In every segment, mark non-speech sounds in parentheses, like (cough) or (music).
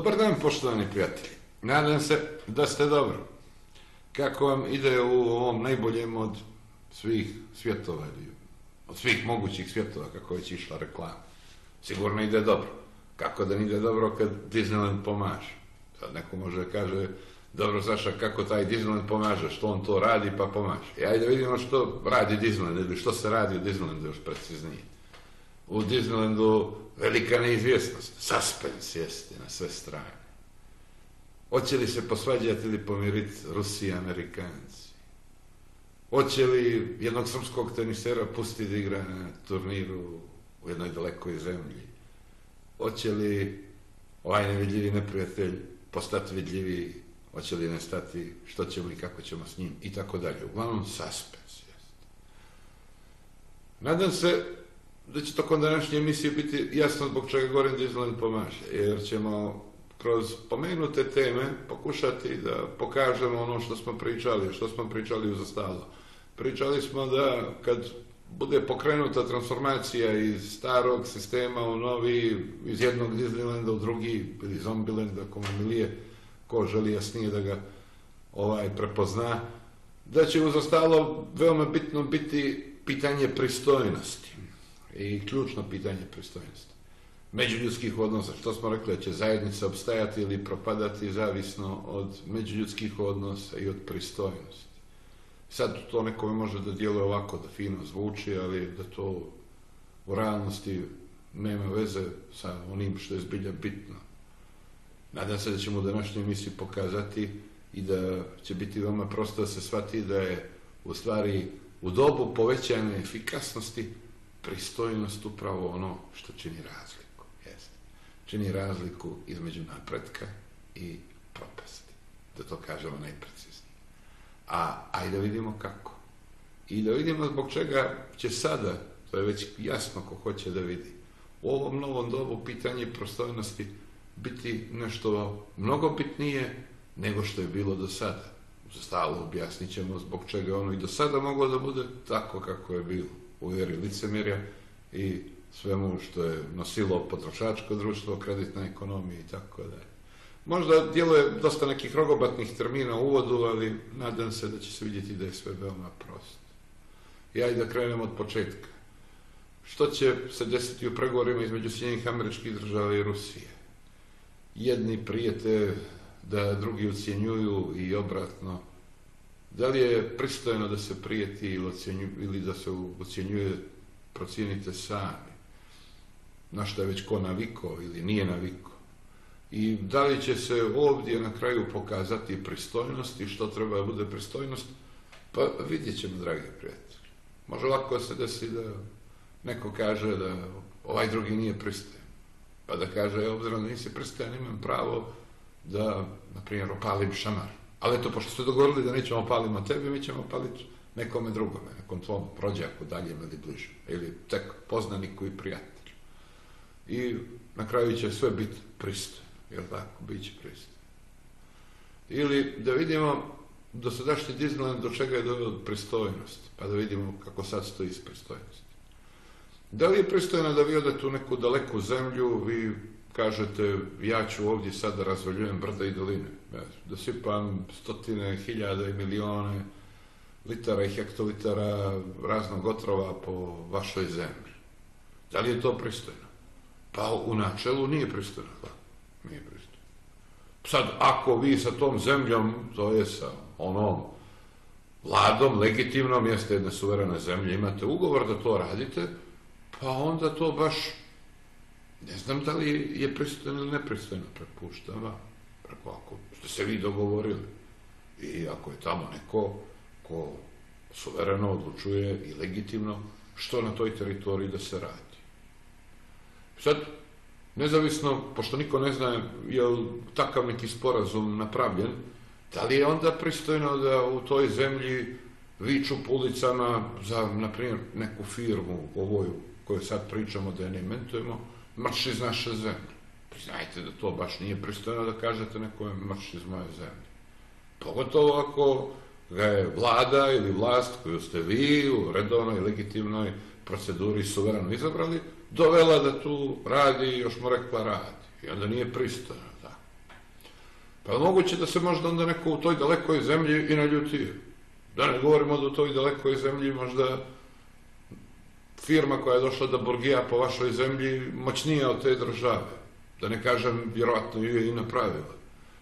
Dobar dan, poštovani prijatelji. Nadam se da ste dobro. Kako vam ide u ovom najboljem od svih svjetova ili od svih mogućih svjetova, kako već išla reklama? Sigurno ide dobro. Kako da ne ide dobro kad Disneyland pomaže? Sad neko može kaže, dobro Saša, kako taj Disneyland pomaže, što on to radi pa pomaže. I ajde vidimo što radi Disneyland ili što se radi u Disneylandu još preciznije. U Disneylandu velika neizvjesnost, suspens jeste na sve strane. Hoće li se posvađati ili pomiriti Rusi i Amerikanci? Hoće li jednog srpskog tenisera pustiti da igra na turniru u jednoj dalekoj zemlji? Hoće li ovaj nevidljivi neprijatelj postati vidljivi? Hoće li nestati? Što ćemo i kako ćemo s njim? I tako dalje. Uglavnom, suspens. Nadam se da će tokom današnje emisije biti jasno zbog čega Goran Disneyland pomaže, jer ćemo kroz pomenute teme pokušati da pokažemo ono što smo pričali, što smo pričali uz ostalo. Pričali smo da kad bude pokrenuta transformacija iz starog sistema u novi, iz jednog Disneylanda u drugi, ili Zombieland, ako vam milije, ko želi jasnije da ga ovaj prepozna, da će uz ostalo veoma bitno biti pitanje pristojnosti i ključno pitanje pristojnosti. Međuljudskih odnosa, što smo rekli, će zajednica obstajati ili propadati zavisno od međuljudskih odnosa i od pristojnosti. Sad to nekome može da djeluje ovako, da fino zvuči, ali da to u realnosti nema veze sa onim što je zbilja bitno. Nadam se da ćemo u današnjoj emisiji pokazati i da će biti veoma prosto da se shvati da je u stvari u dobu povećane efikasnosti pristojnost upravo ono što čini razliku. Jeste. Čini razliku između napretka i propasti. Da to kažemo najpreciznije. A ajde da vidimo kako. I da vidimo zbog čega će sada, to je već jasno ko hoće da vidi, u ovom novom dobu pitanje prostojnosti biti nešto mnogo bitnije nego što je bilo do sada. Stalo objasnit ćemo zbog čega ono i do sada moglo da bude tako kako je bilo u vjeri licemjerja i svemu što je nosilo potrošačko društvo, kreditna ekonomija i tako dalje. Možda djeluje dosta nekih rogobatnih termina u uvodu, ali nadam se da će se vidjeti da je sve veoma prosto. Ja i da krenem od početka. Što će se desiti u pregovorima između Sjedinjenih američkih država i Rusije? Jedni prijete da drugi ucijenjuju i obratno. Da li je pristojno da se prijeti ili, ili da se ocjenjuje, procijenite sami. Na što je već ko naviko ili nije naviko. I da li će se ovdje na kraju pokazati pristojnost i što treba da bude pristojnost? Pa vidjet ćemo, dragi prijatelji. Može lako se desi da neko kaže da ovaj drugi nije pristojan. Pa da kaže, obzirom da nisi pristojan, imam pravo da, na primjer, opalim šamar. Ali eto, pošto ste dogovorili da nećemo paliti tebi, mi ćemo paliti nekome drugome, nekom tvom rođaku, daljem ili bližem, ili tek poznaniku i prijatelju. I na kraju će sve biti pristojno, jel tako, bit će pristojno. Ili da vidimo dosadašnji Disneyland do čega je doveo pristojnost, pa da vidimo kako sad stoji s pristojnosti. Da li je pristojno da vi odete u neku daleku zemlju, vi kažete ja ću ovdje sad da razvaljujem brda i doline, da sipam stotine, hiljade i milijone litara i hektolitara raznog otrova po vašoj zemlji. Da li je to pristojno? Pa u načelu nije pristojno. Nije pristojno. Sad, ako vi sa tom zemljom, to je sa onom vladom, legitimnom, jeste jedne suverene zemlje, imate ugovor da to radite, pa onda to baš ne znam da li je pristojno ili nepristojno, prepuštam vam. Preko ako ste se vi dogovorili i ako je tamo neko ko suvereno odlučuje i legitimno što na toj teritoriji da se radi. Sad, nezavisno, pošto niko ne zna je li takav neki sporazum napravljen, da li je onda pristojno da u toj zemlji viču po za, na primjer, neku firmu ovoj koju sad pričamo da je ne imentujemo, mrš iz naše zemlje. Priznajte da to baš nije pristojno da kažete nekome mrš iz moje zemlje. Pogotovo ako ga je vlada ili vlast koju ste vi u redovnoj legitimnoj proceduri suvereno izabrali, dovela da tu radi i još mu rekla radi. I onda nije pristojno. Tako. Pa moguće da se možda onda neko u toj dalekoj zemlji i naljutio. Da ne govorimo da u toj dalekoj zemlji možda firma koja je došla da burgija po vašoj zemlji moćnija od te države. Da ne kažem, vjerojatno ju je i napravila.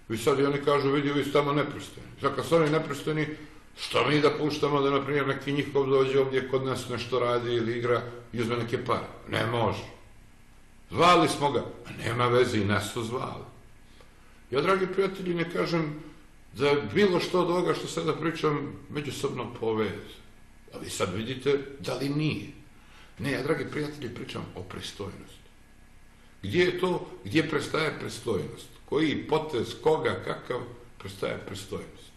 I sad oni kažu, vidi, vi ste tamo nepristojni. Sad kad su oni nepristojni, što mi da puštamo da, na primjer, neki njihov dođe ovdje kod nas nešto radi ili igra i uzme neke pare? Ne može. Zvali smo ga. nema veze i nas su zvali. Ja, dragi prijatelji, ne kažem da je bilo što od ovoga što sada pričam međusobno povez. Ali sad vidite da li nije. Ne, ja, dragi prijatelji, pričam o pristojnosti. Gdje je to, gdje prestaje pristojnost? Koji potez, koga, kakav, prestaje pristojnost?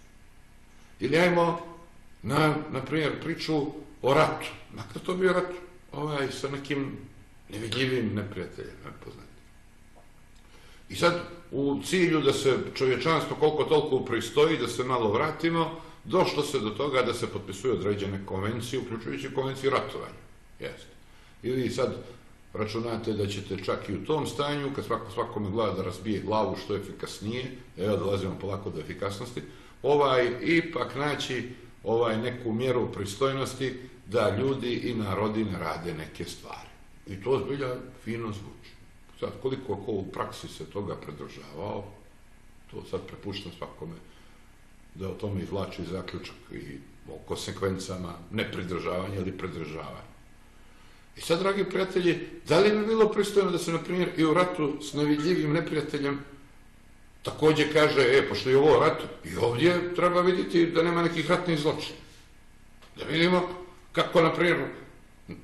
Ili ajmo na, na primjer, priču o ratu. Makar to bio rat ovaj, sa nekim nevidljivim neprijateljem, nepoznatim. I sad, u cilju da se čovječanstvo koliko toliko pristoji, da se malo vratimo, došlo se do toga da se potpisuju određene konvencije, uključujući konvenciju ratovanja. Jeste. Ili sad računate da ćete čak i u tom stanju, kad svako svakome gleda da razbije glavu što efikasnije, evo dolazimo polako do efikasnosti, ovaj ipak naći ovaj neku mjeru pristojnosti da ljudi i narodi ne rade neke stvari. I to zbilja fino zvuči. Sad, koliko ko u praksi se toga predržavao, to sad prepuštam svakome da o tome izvlači zaključak i o konsekvencama nepridržavanja ili pridržavanja. I sad, dragi prijatelji, da li bi bilo pristojno da se, na primjer, i u ratu s nevidljivim neprijateljem također kaže, e, pošto je ovo rat, i ovdje treba vidjeti da nema nekih ratnih zločina. Da vidimo kako, na primjer,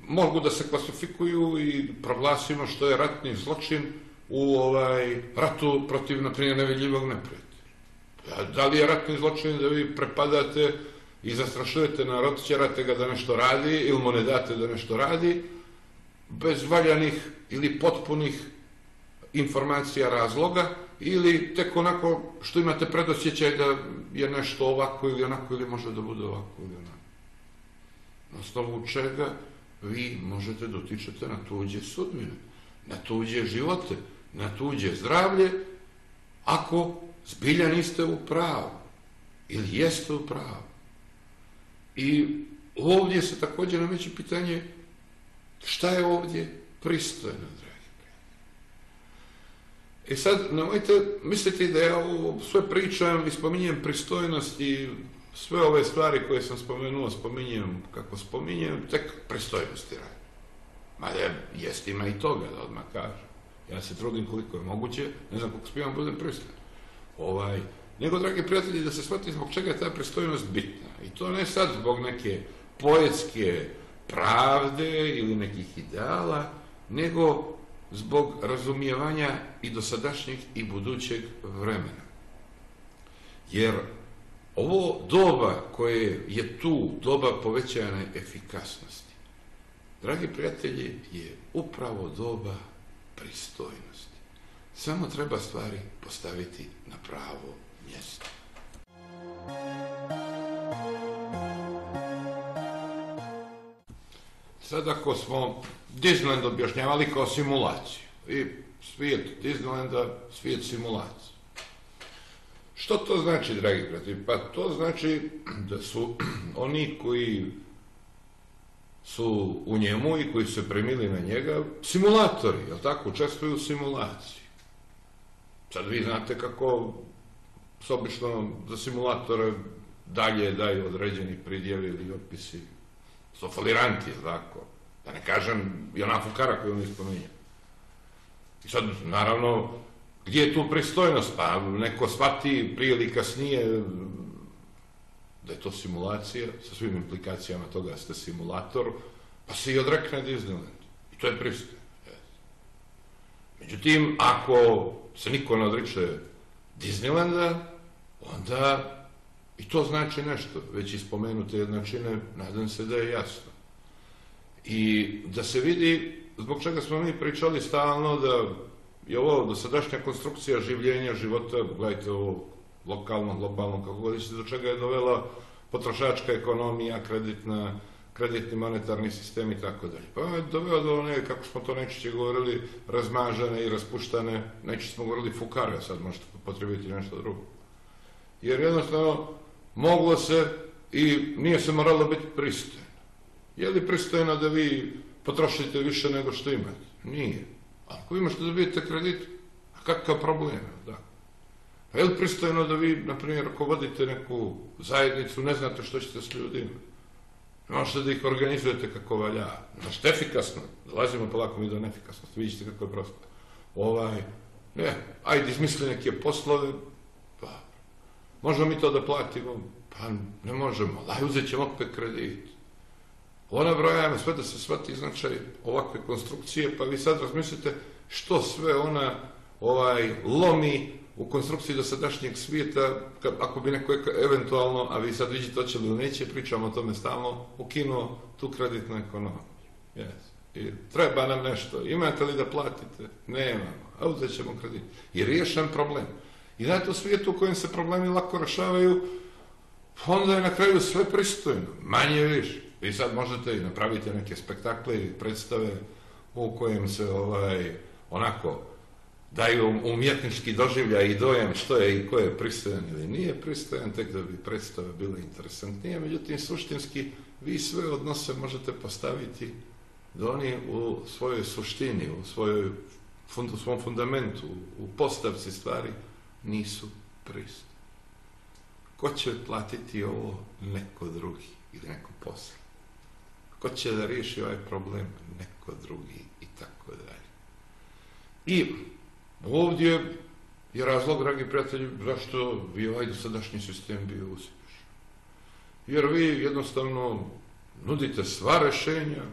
mogu da se klasifikuju i proglasimo što je ratni zločin u ovaj ratu protiv, na primjer, nevidljivog neprijatelja. Da li je ratni zločin da vi prepadate i zastrašujete narod, ćerate ga da nešto radi ili mu ne date da nešto radi, bez valjanih ili potpunih informacija razloga ili tek onako što imate predosjećaj da je nešto ovako ili onako ili može da bude ovako ili onako. Na osnovu čega vi možete dotičete na tuđe sudbine, na tuđe živote, na tuđe zdravlje, ako zbilja niste u pravu ili jeste u pravu. I ovdje se također nameće pitanje Šta je ovdje pristojno, dragi I e sad, nemojte misliti da ja ovo sve pričam i spominjem pristojnost i sve ove stvari koje sam spomenuo, spominjem kako spominjem, tek pristojnosti. Ma je, jest ima i toga, da odmah kažem. Ja se trudim koliko je moguće, ne znam koliko spijem, budem pristojan. Ovaj, nego, dragi prijatelji, da se shvati zbog čega je ta pristojnost bitna. I to ne sad zbog neke poetske, pravde ili nekih ideala, nego zbog razumijevanja i dosadašnjeg i budućeg vremena. Jer ovo doba koje je tu, doba povećane efikasnosti, dragi prijatelji, je upravo doba pristojnosti. Samo treba stvari postaviti na pravo mjesto. Sad ako smo Disneyland objašnjavali kao simulaciju i svijet Disneylanda, svijet simulacije. Što to znači, dragi prijatelji? Pa to znači da su (clears throat) oni koji su u njemu i koji se premili na njega simulatori, jel tako? Učestvuju u simulaciji. Sad vi znate kako s obično za simulatore dalje daju određeni pridjeli ili opisi su faliranti, tako. Da ne kažem i ona fukara koju mi spominje. I sad, naravno, gdje je tu pristojnost? Pa neko shvati prije ili kasnije da je to simulacija sa svim implikacijama toga ste simulator, pa se i odrekne Disneyland. I to je pristojno. Međutim, ako se niko ne odriče Disneylanda, onda i to znači nešto, već ispomenute jednačine, nadam se da je jasno. I da se vidi zbog čega smo mi pričali stalno da je ovo dosadašnja konstrukcija življenja, života, gledajte ovo lokalno, globalno, kako god do čega je dovela potrošačka ekonomija, kreditna, kreditni monetarni sistem i tako dalje. Pa je doveo do one, kako smo to nečiće govorili, razmažane i raspuštane, neće smo govorili fukare, sad možete potrebiti nešto drugo Jer jednostavno moglo se i nije se moralo biti pristojno. Je li pristojno da vi potrošite više nego što imate? Nije. Ako vi možete dobijete kredit, a kakav problem? Da. Pa je li pristojno da vi, na primjer, ako vodite neku zajednicu, ne znate što ćete s ljudima? Možete da ih organizujete kako valja. Znači, efikasno. Dolazimo polako mi do neefikasnosti. Vidite kako je prosto. Ovaj, ne, ajde izmisli neke poslove. Možemo mi to da platimo? Pa ne možemo. Daj, uzet ćemo opet kredit. Ona brojajmo sve da se shvati značaj ovakve konstrukcije, pa vi sad razmislite što sve ona ovaj lomi u konstrukciji dosadašnjeg svijeta, kad, ako bi neko eventualno, a vi sad vidite hoće li neće, pričamo o tome stalno, ukinuo tu kreditnu ekonomiju. Yes. I treba nam nešto. Imate li da platite? Nemamo. A uzet ćemo kredit. I riješen problem. I znate u svijetu u kojem se problemi lako rešavaju, onda je na kraju sve pristojno. Manje više. Vi sad možete i napraviti neke spektakle ili predstave u kojem se ovaj, onako daju umjetnički doživljaj i dojam što je i ko je pristojan ili nije pristojan, tek da bi predstave bile interesantnije. Međutim, suštinski vi sve odnose možete postaviti da oni u svojoj suštini, u, svojoj, u svom fundamentu, u postavci stvari nisu pristojni. Ko će platiti ovo? Neko drugi ili neko posao. Ko će da riješi ovaj problem? Neko drugi i tako dalje. I Ovdje je razlog, dragi prijatelji, zašto bi ovaj dosadašnji sistem bio uspješan. Jer vi jednostavno nudite sva rešenja,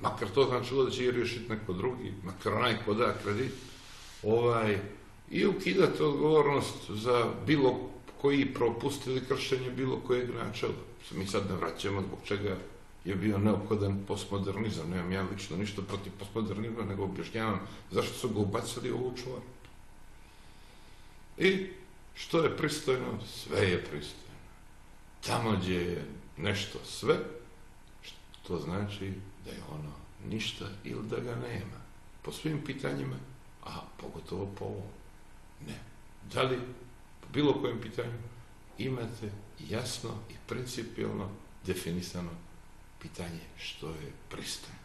makar to značilo da će i riješiti neko drugi, makar onaj ko da kredit, ovaj, i ukidate odgovornost za bilo koji propust ili kršenje bilo kojeg načela. Mi sad ne vraćamo zbog čega je bio neophodan postmodernizam. Nemam ja lično ništa protiv postmodernizma, nego objašnjavam zašto su ga ubacili u ovu čuvar. I što je pristojno? Sve je pristojno. Tamo gdje je nešto sve, to znači da je ono ništa ili da ga nema. Po svim pitanjima, a pogotovo po ovom. Ne. Da li po bilo kojem pitanju imate jasno i principijalno definisano pitanje što je pristojno.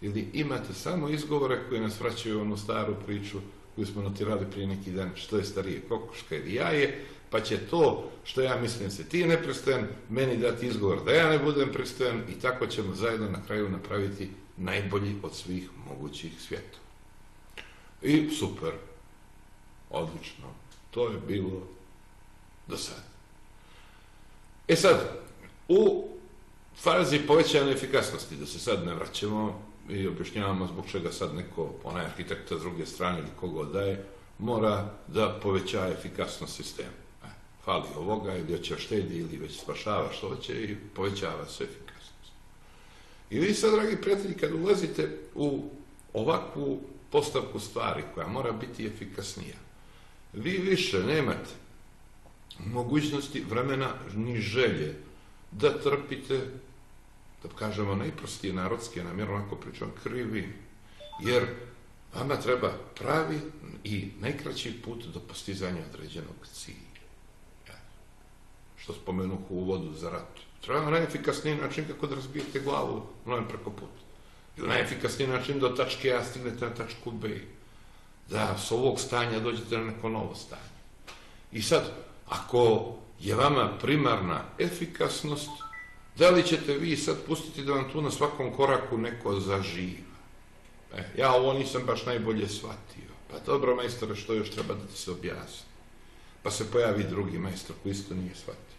Ili imate samo izgovore koji nas vraćaju u onu staru priču koju smo notirali prije neki dan, što je starije, kokoška ili jaje, pa će to što ja mislim se ti nepristojan, meni dati izgovor da ja ne budem pristojan i tako ćemo zajedno na kraju napraviti najbolji od svih mogućih svijeta. I super, odlično, to je bilo do sada. E sad, u fazi povećane efikasnosti, da se sad ne vraćamo i objašnjavamo zbog čega sad neko, onaj arhitekta s druge strane ili kogo daje, mora da poveća efikasnost sistema. E, fali ovoga ili hoće štedi ili već spašava što hoće i povećava se efikasnost. I vi sad, dragi prijatelji, kad ulazite u ovakvu postavku stvari koja mora biti efikasnija, vi više nemate mogućnosti vremena ni želje da trpite da kažemo najprostije narodske, namjerno onako pričam, krivi. Jer vama treba pravi i najkraći put do postizanja određenog cilja. Što spomenu u uvodu za rat. Treba najefikasniji način kako da razbijete glavu novim preko puta. I najefikasniji način do tačke A stignete na tačku B. Da s ovog stanja dođete na neko novo stanje. I sad, ako je vama primarna efikasnost, da li ćete vi sad pustiti da vam tu na svakom koraku neko zaživa? E, ja ovo nisam baš najbolje shvatio. Pa dobro, majstore, što još treba da ti se objasni? Pa se pojavi drugi majstor koji isto nije shvatio.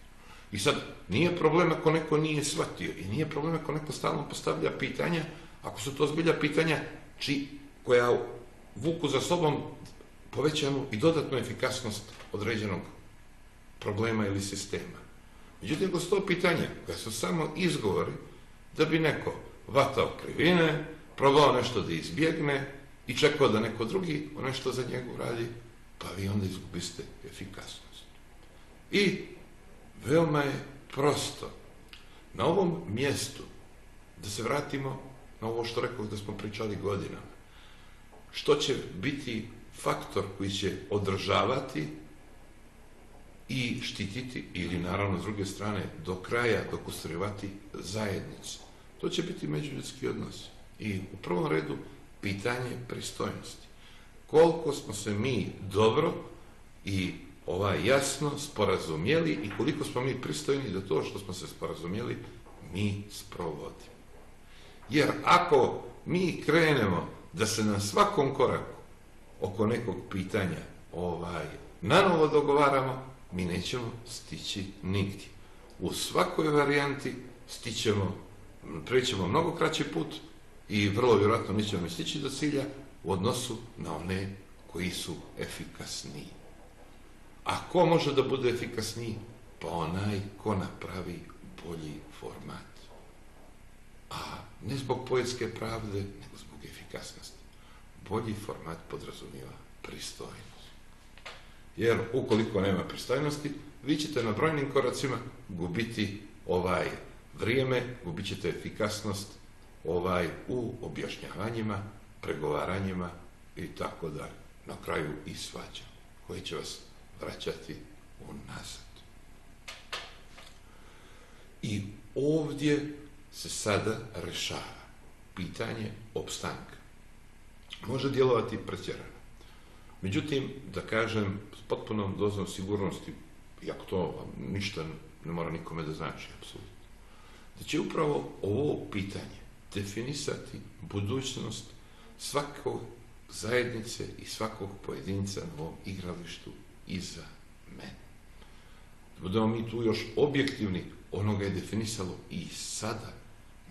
I sad, nije problem ako neko nije shvatio i nije problem ako neko stalno postavlja pitanja, ako su to zbilja pitanja či, koja vuku za sobom povećanu i dodatnu efikasnost određenog problema ili sistema. Međutim, sto pitanja koja su samo izgovori da bi neko vatao krivine, probao nešto da izbjegne i čekao da neko drugi nešto za njegu radi, pa vi onda izgubiste efikasnost. I veoma je prosto na ovom mjestu da se vratimo na ovo što rekao da smo pričali godinama. Što će biti faktor koji će održavati i štititi ili naravno s druge strane do kraja dokustrivati zajednicu. To će biti međuljudski odnos. I u prvom redu pitanje pristojnosti. Koliko smo se mi dobro i ovaj jasno sporazumjeli i koliko smo mi pristojni da to što smo se sporazumjeli mi sprovodimo. Jer ako mi krenemo da se na svakom koraku oko nekog pitanja ovaj, nanovo dogovaramo, mi nećemo stići nigdje. U svakoj varijanti stićemo, prećemo mnogo kraći put i vrlo vjerojatno nećemo stići do cilja u odnosu na one koji su efikasniji. A ko može da bude efikasniji? Pa onaj ko napravi bolji format. A ne zbog poetske pravde, nego zbog efikasnosti. Bolji format podrazumijeva pristojnost. Jer ukoliko nema pristojnosti, vi ćete na brojnim koracima gubiti ovaj vrijeme, gubit ćete efikasnost ovaj u objašnjavanjima, pregovaranjima i tako dalje. Na kraju i svađa koji će vas vraćati unazad. I ovdje se sada rešava pitanje opstanka. Može djelovati pretjerano. Međutim, da kažem, s potpunom dozom sigurnosti, iako to ništa ne mora nikome da znači, apsolutno, da će upravo ovo pitanje definisati budućnost svakog zajednice i svakog pojedinca na ovom igralištu iza mene. Da budemo mi tu još objektivni, ono ga je definisalo i sada.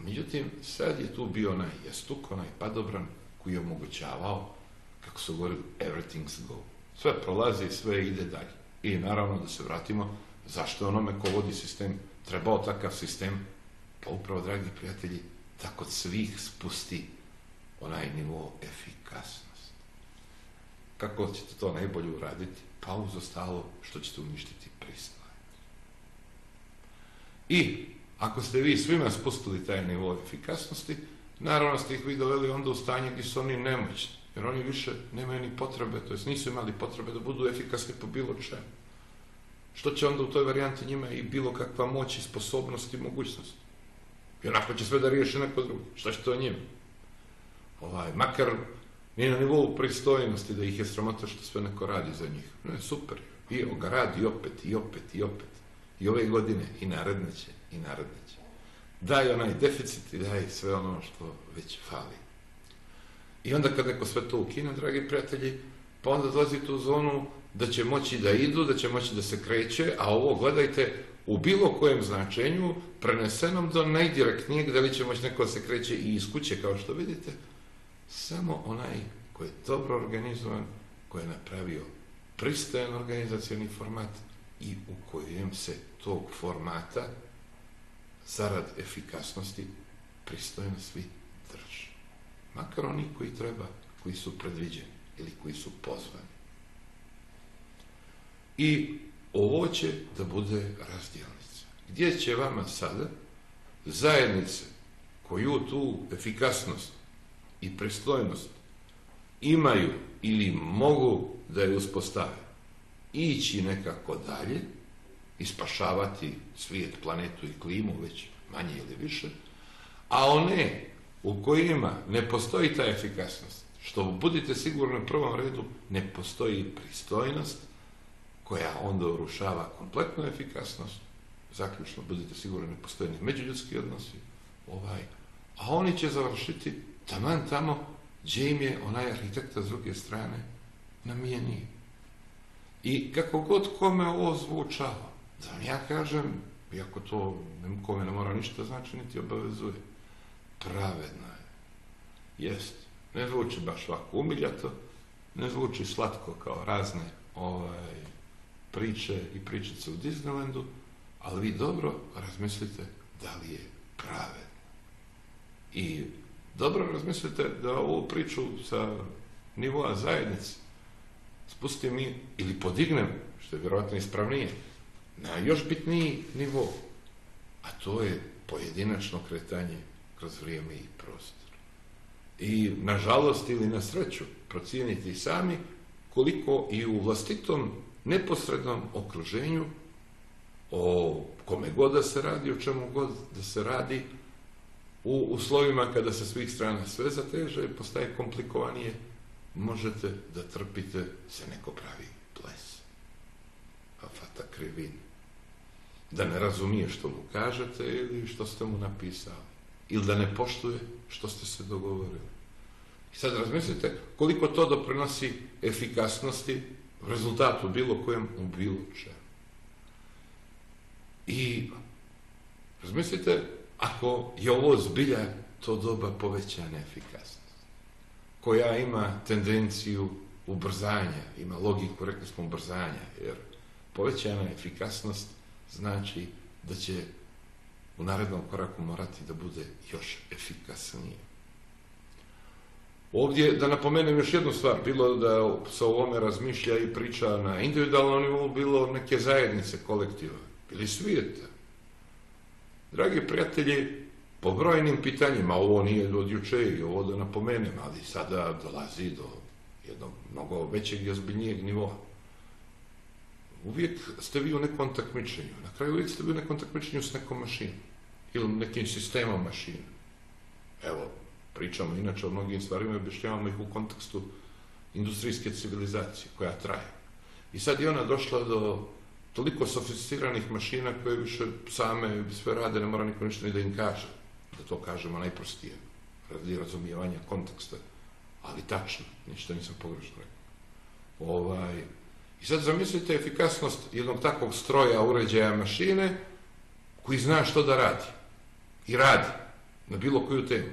Međutim, sad je tu bio onaj jastuk, onaj padobran koji je omogućavao, kako su govorili, everything's go. Sve prolazi, sve ide dalje. I naravno da se vratimo, zašto onome ko vodi sistem trebao takav sistem? Pa upravo, dragi prijatelji, da kod svih spusti onaj nivo efikasnosti. Kako ćete to najbolje uraditi? Pa uz ostalo što ćete uništiti pristojnost. I ako ste vi svima spustili taj nivo efikasnosti, naravno ste ih vi doveli onda u stanje gdje su oni nemoćni. Jer oni više nemaju ni potrebe, to jest nisu imali potrebe da budu efikasni po bilo čemu. Što će onda u toj varijanti njima i bilo kakva moć i sposobnost i mogućnost? I onako će sve da riješi neko drugo. Šta će to njima? Ovaj, makar nije na nivou pristojnosti da ih je sramota što sve neko radi za njih. Ne, super. I ga radi opet, i opet, i opet. I ove godine, i naredne će, i naredne će. Daj onaj deficit i daj sve ono što već fali. I onda kad neko sve to ukine, dragi prijatelji, pa onda dolazi tu zonu da će moći da idu, da će moći da se kreće, a ovo gledajte u bilo kojem značenju prenesenom do najdirektnijeg, da li će moći neko da se kreće i iz kuće, kao što vidite, samo onaj koji je dobro organizovan, koji je napravio pristojan organizacijani format i u kojem se tog formata zarad efikasnosti pristojno svi drži. Makar oni koji treba, koji su predviđeni ili koji su pozvani. I ovo će da bude razdjelnica. Gdje će vama sada zajednice koju tu efikasnost i pristojnost imaju ili mogu da je uspostave ići nekako dalje i spašavati svijet, planetu i klimu već manje ili više, a one u kojima ne postoji ta efikasnost, što budite sigurni u prvom redu, ne postoji pristojnost koja onda urušava kompletnu efikasnost, zaključno budite sigurni ne postoji ni međuljudski odnosi, ovaj, a oni će završiti taman tamo gdje im je onaj arhitekta s druge strane namijenio. I kako god kome ovo zvučava, da vam ja kažem, iako to kome ne mora ništa znači, niti obavezuje, pravedno je. Jest. Ne zvuči baš ovako umiljato, ne zvuči slatko kao razne ovaj, priče i pričice u Disneylandu, ali vi dobro razmislite da li je pravedno. I dobro razmislite da ovu priču sa nivoa zajednice spustim mi ili podignem, što je vjerojatno ispravnije, na još bitniji nivo, a to je pojedinačno kretanje kroz vrijeme i prostor. I nažalost ili na sreću procijeniti sami koliko i u vlastitom neposrednom okruženju, o kome god da se radi, o čemu god da se radi, u uslovima kada se svih strana sve zateže i postaje komplikovanije, možete da trpite se neko pravi ples. A fata krivin. Da ne razumije što mu kažete ili što ste mu napisali. Ili da ne poštuje što ste se dogovorili. I sad razmislite koliko to doprinosi efikasnosti, rezultatu bilo kojem u bilo čemu. I razmislite ako je ovo zbilja to doba povećane efikasnosti, koja ima tendenciju ubrzanja, ima logiku, rekli smo, ubrzanja, jer povećana efikasnost znači da će u narednom koraku morati da bude još efikasnije. Ovdje da napomenem još jednu stvar, bilo da se o ovome razmišlja i priča na individualnom nivou, bilo neke zajednice kolektiva, ili svijeta. Dragi prijatelji, po brojnim pitanjima, ovo nije od juče i ovo da napomenem, ali sada dolazi do jednog mnogo većeg i ozbiljnijeg nivoa. Uvijek ste vi u nekom takmičenju. Na kraju uvijek ste vi u nekom takmičenju s nekom mašinom ili nekim sistemom mašina. Evo, pričamo inače o mnogim stvarima i objašnjavamo ih u kontekstu industrijske civilizacije koja traje. I sad je ona došla do toliko sofisticiranih mašina koje više same sve rade, ne mora niko ništa ni da im kaže. Da to kažemo najprostije, radi razumijevanja konteksta. Ali tačno, ništa nisam pogrešno rekao. Ovaj, I sad zamislite efikasnost jednog takvog stroja, uređaja, mašine, koji zna što da radi. I radi. Na bilo koju temu.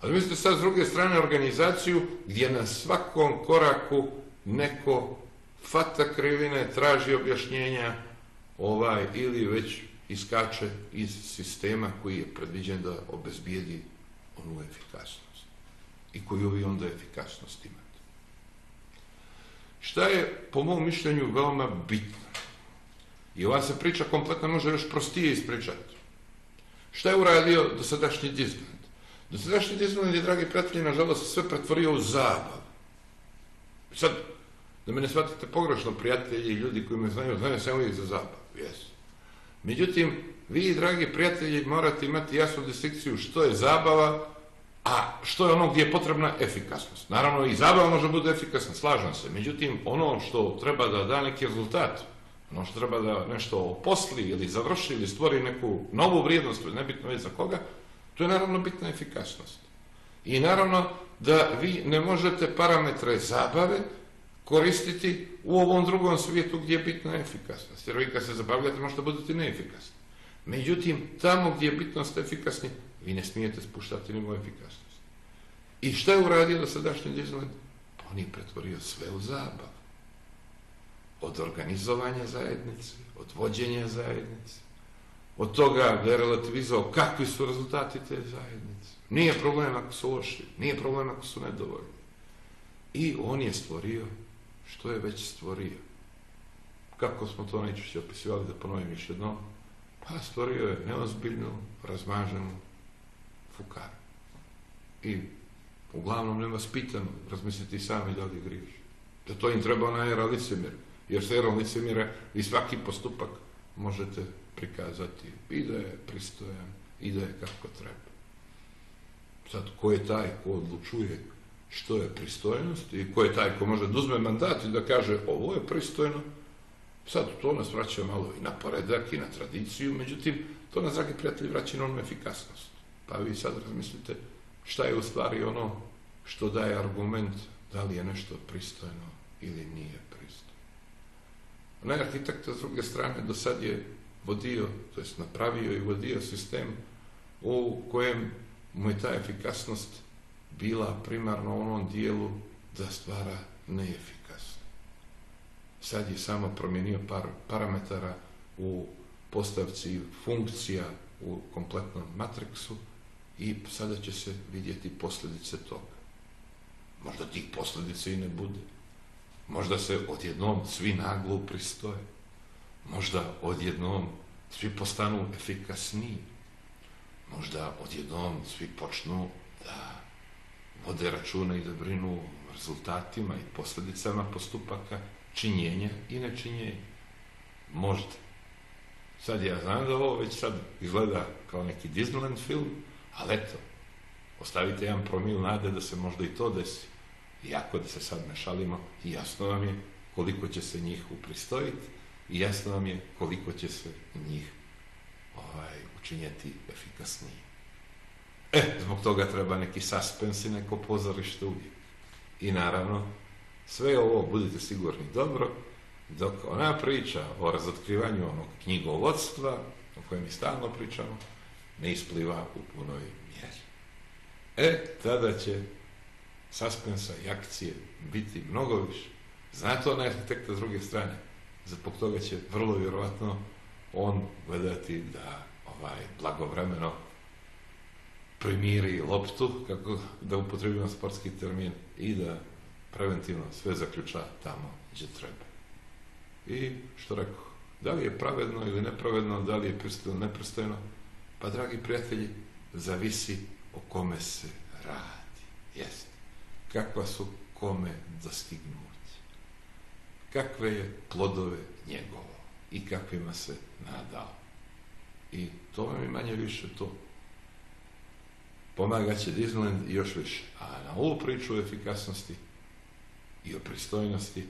Ali mislite sad s druge strane organizaciju gdje na svakom koraku neko fata krivine, traži objašnjenja ovaj, ili već iskače iz sistema koji je predviđen da obezbijedi onu efikasnost i koju vi onda efikasnost imate. Šta je, po mom mišljenju, veoma bitno? I ova se priča kompletno može još prostije ispričati. Šta je uradio dosadašnji Disneyland? Dosadašnji Disneyland je, dragi prijatelji, nažalost, sve pretvorio u zabav. Sad, da me ne shvatite pogrešno, prijatelji i ljudi koji me znaju, znaju se uvijek za zabav, jesu. Međutim, vi, dragi prijatelji, morate imati jasnu distinkciju što je zabava, a što je ono gdje je potrebna efikasnost. Naravno, i zabava može biti efikasna, slažem se. Međutim, ono što treba da da neki rezultat, ono što treba da nešto posli ili završi ili stvori neku novu vrijednost, nebitno već za koga, to je naravno bitna efikasnost. I naravno da vi ne možete parametre zabave koristiti u ovom drugom svijetu gdje je bitna efikasnost. Jer vi kad se zabavljate možete budete neefikasni. Međutim, tamo gdje je bitnost efikasni, vi ne smijete spuštati nivo efikasnost. I šta je uradio do sadašnji Disneyland? On je pretvorio sve u zabav. Od organizovanja zajednice, od vođenja zajednice, od toga da je relativizao kakvi su rezultati te zajednice. Nije problem ako su loši, nije problem ako su nedovoljni. I on je stvorio što je već stvorio. Kako smo to najčešće opisivali, da ponovim još jednom? Pa stvorio je neozbiljnu, razmaženu fukar. I uglavnom nema spitano, razmisliti sami da li griješi. Da to im treba ona era licemir. Jer s erom licemira i svaki postupak možete prikazati i da je pristojan i da je kako treba. Sad, ko je taj ko odlučuje što je pristojnost i ko je taj ko može da uzme mandat i da kaže ovo je pristojno, sad to nas vraća malo i na poredak i na tradiciju, međutim, to nas, dragi prijatelji, vraća na efikasnost. Pa vi sad razmislite šta je u stvari ono što daje argument da li je nešto pristojno ili nije pristojno. Onaj arhitekt s druge strane do sad je vodio, to jest napravio i vodio sistem u kojem mu je ta efikasnost bila primarno u onom dijelu da stvara neefikasno. Sad je samo promijenio par parametara u postavci funkcija u kompletnom matriksu i sada će se vidjeti posljedice toga. Možda tih posljedica i ne bude. Možda se odjednom svi naglo pristoje. Možda odjednom svi postanu efikasniji. Možda odjednom svi počnu da vode računa i da brinu rezultatima i posljedicama postupaka činjenja i nečinjenja. Možda. Sad ja znam da ovo već sad izgleda kao neki Disneyland film, ali eto, ostavite jedan promil nade da se možda i to desi. Iako da se sad ne šalimo, jasno vam je koliko će se njih upristojiti i jasno vam je koliko će se njih ovaj, učinjeti efikasniji. E, zbog toga treba neki suspens i neko pozorište uvijek. I naravno, sve ovo, budite sigurni, dobro, dok ona priča o razotkrivanju onog knjigovodstva, o kojem mi stalno pričamo, ne ispliva u punoj mjeri. E, tada će suspensa i akcije biti mnogo više. Znate onaj arhitekta s druge strane. Zbog toga će vrlo vjerojatno on gledati da ovaj blagovremeno primiri loptu, kako da upotrebimo sportski termin, i da preventivno sve zaključa tamo gdje treba. I što rekao, da li je pravedno ili nepravedno, da li je pristojno ili nepristojno, pa dragi prijatelji, zavisi o kome se radi. Jest. Kakva su kome dostignuti. Kakve je plodove njegovo i kakvima se nadao. I to vam je manje više to. Pomagat će Disneyland još više. A na ovu priču o efikasnosti i o pristojnosti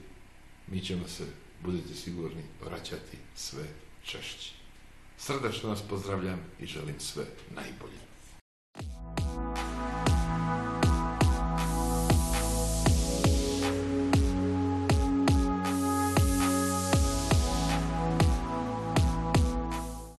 mi ćemo se, budite sigurni, vraćati sve češće. Srdačno vas pozdravljam i želim sve najbolje.